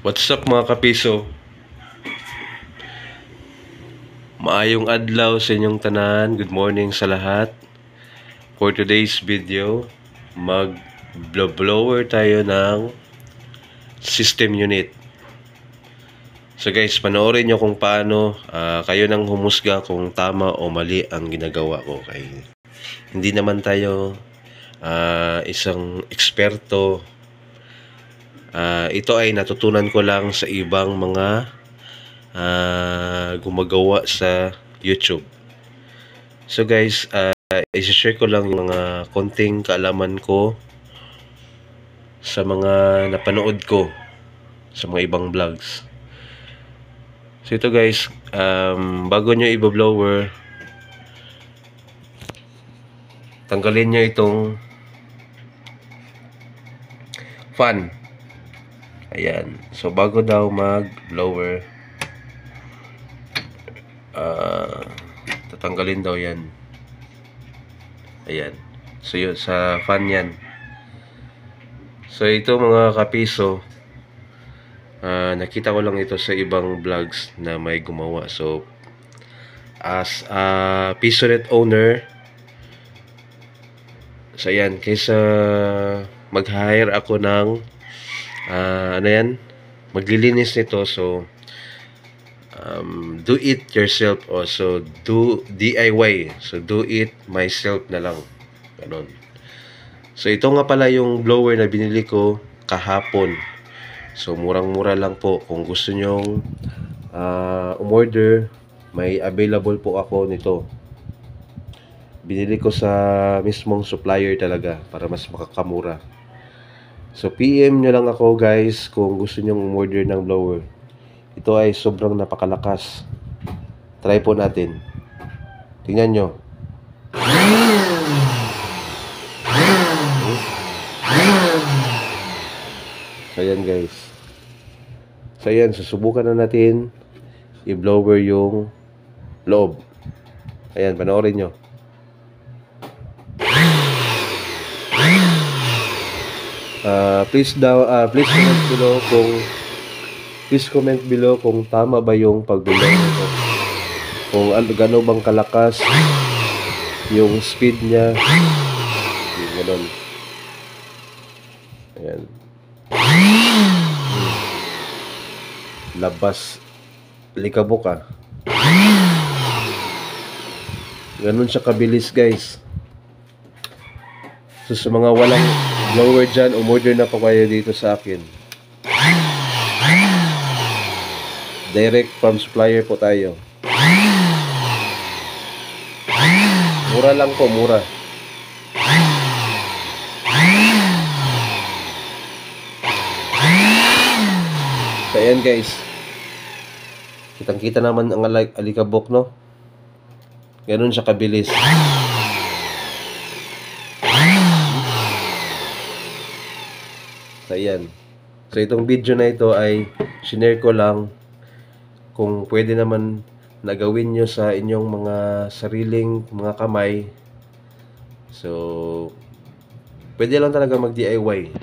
What's up mga kapiso? Maayong adlaw sa inyong tanan. Good morning sa lahat. For today's video, mag blower tayo ng system unit. So guys, panoorin nyo kung paano ah, kayo nang humusga kung tama o mali ang ginagawa ko. Kay hindi naman tayo ah, isang eksperto Ah, ito ay natutunan ko lang sa ibang mga ah, gumagawa sa YouTube. So guys, uh, i-share ko lang yung mga konting kaalaman ko sa mga napanood ko sa mga ibang vlogs. So ito guys, um, bago nyo i-blower, tanggalin nyo itong fan. Ayan. So, bago daw mag-blower, ah, tatanggalin daw yan. Ayan. So, yun, sa fan yan. So, ito mga kapiso, ah, nakita ko lang ito sa ibang vlogs na may gumawa. So, as a PisoNet owner, so, ayan, kaysa mag-hire ako ng ah ano yan? Maglilinis nito so um, do it yourself also. Do DIY so do it myself na lang. Ganun so ito nga pala yung blower na binili ko kahapon. So murang mura lang po. Kung gusto nyong uh, umorder may available po ako nito. Binili ko sa mismong supplier talaga para mas makakamura So, PM nyo lang ako guys kung gusto nyong umorder ng blower. Ito ay sobrang napakalakas. Try po natin. Tingnan nyo. So, ayan guys. So, ayan. Susubukan na natin i-blower yung loob. Ayan, panoorin nyo. Uh, please daw uh, please comment below kung please comment below kung tama ba yung pagbilaw nito. Kung ano gano bang kalakas yung speed niya. Yung ganun. Ayan. Labas likabok ah. Ganun siya kabilis guys. So sa mga walang blower dyan, umorder na po kayo dito sa akin. Direct from supplier po tayo. Mura lang po, mura. So ayan guys. Kitang kita naman ang alikabok no. Ganun siya kabilis. Ayan. So, itong video na ito ay shinare ko lang kung pwede naman nagawin nyo sa inyong mga sariling mga kamay. So, pwede lang talaga mag-DIY.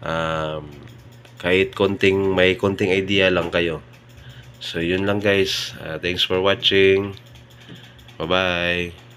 Um, kahit konting, may konting idea lang kayo. So, yun lang guys. Uh, thanks for watching. Bye-bye.